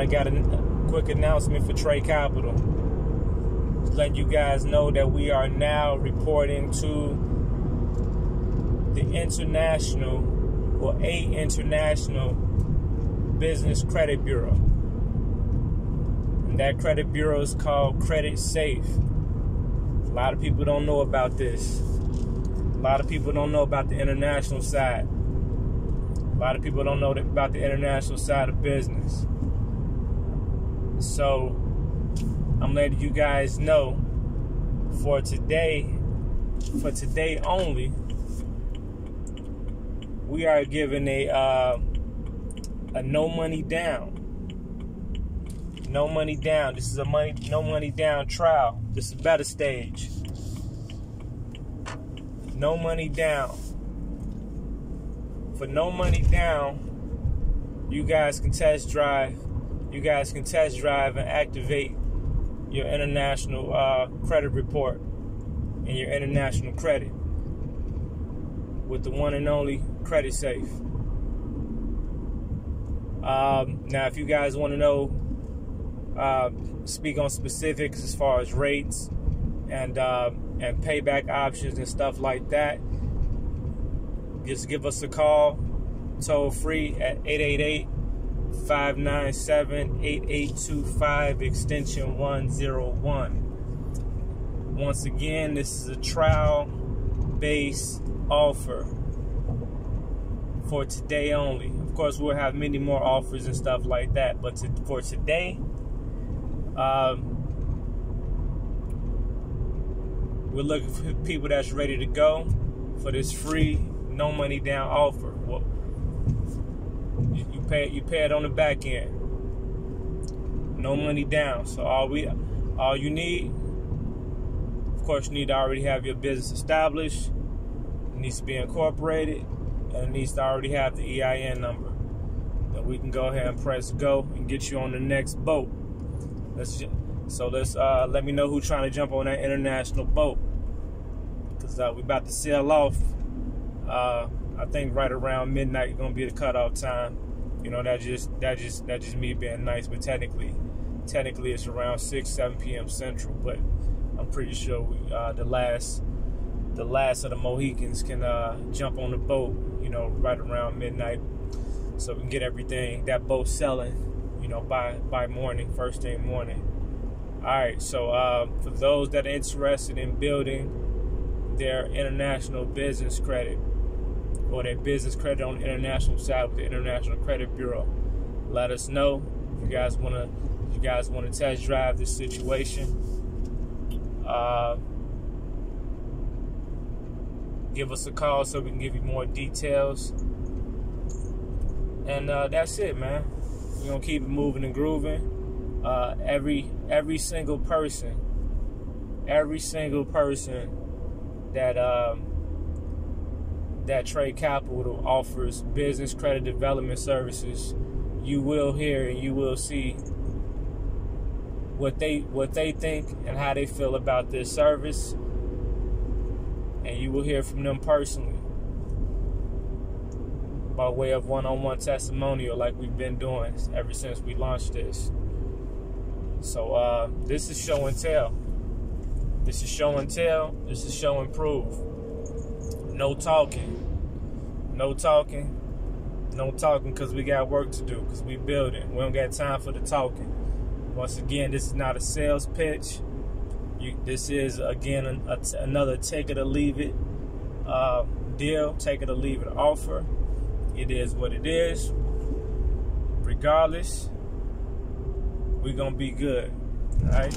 I got a quick announcement for Tre Capital. Just letting you guys know that we are now reporting to the international or a international business credit bureau. And that credit bureau is called Creditsafe. A lot of people don't know about this. A lot of people don't know about the international side. A lot of people don't know about the international side of business. So I'm letting you guys know for today, for today only, we are giving a uh, a no money down. No money down. This is a money no money down trial. This is better stage. No money down. For no money down, you guys can test drive. You guys can test drive and activate your international uh, credit report and your international credit with the one and only Creditsafe. Um, now, if you guys want to know, uh, speak on specifics as far as rates and uh, and payback options and stuff like that, just give us a call, toll free at 888 597 8825, extension 101. Once again, this is a trial based offer for today only. Of course, we'll have many more offers and stuff like that, but to, for today, um, we're looking for people that's ready to go for this free, no money down offer. Well, you, pay you pay it on the back end, no money down. So all we all you need, of course, you need to already have your business established. It needs to be incorporated and it needs to already have the EIN number. Then we can go ahead and press go and get you on the next boat. Let's just, so let's uh, let me know who's trying to jump on that international boat because uh, we're about to sail off. Uh, I think right around midnight gonna be the cutoff time. You know that just that just that just me being nice, but technically, technically it's around six seven p.m. Central. But I'm pretty sure we, uh, the last the last of the Mohicans can uh, jump on the boat, you know, right around midnight, so we can get everything that boat selling, you know, by by morning, first thing morning. All right, so uh, for those that are interested in building their international business credit or their business credit on the international side with the International Credit Bureau, let us know if you guys want to. You guys want to test drive this situation. Uh, give us a call so we can give you more details. And uh, that's it, man. We're gonna keep it moving and grooving. Uh, every every single person, every single person that um, that Tre Capital offers business credit development services, you will hear and you will see what they what they think and how they feel about this service. And you will hear from them personally by way of one-on-one testimonial like we've been doing ever since we launched this. So uh, this is show and tell. This is show and tell. This is show and prove no talking no talking no talking because we got work to do because we building we don't got time for the talking once again this is not a sales pitch you, this is again another take it or leave it uh, deal, take it or leave it offer. It is what it is. Regardless, we're gonna be good, right?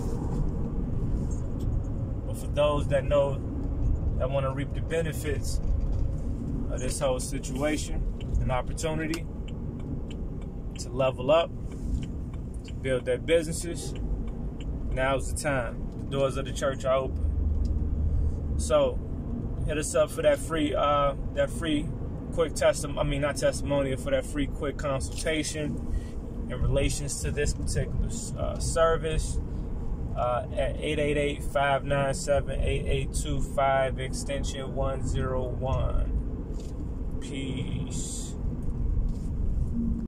But for those that know that want to reap the benefits of this whole situation, an opportunity to level up, to build their businesses, now's the time The doors of the church are open. So hit us up for that free uh, that free quick testimony. I mean not testimonial for that free quick consultation in relations to this particular uh, service uh, at 888-597-8825 extension 101. Peace.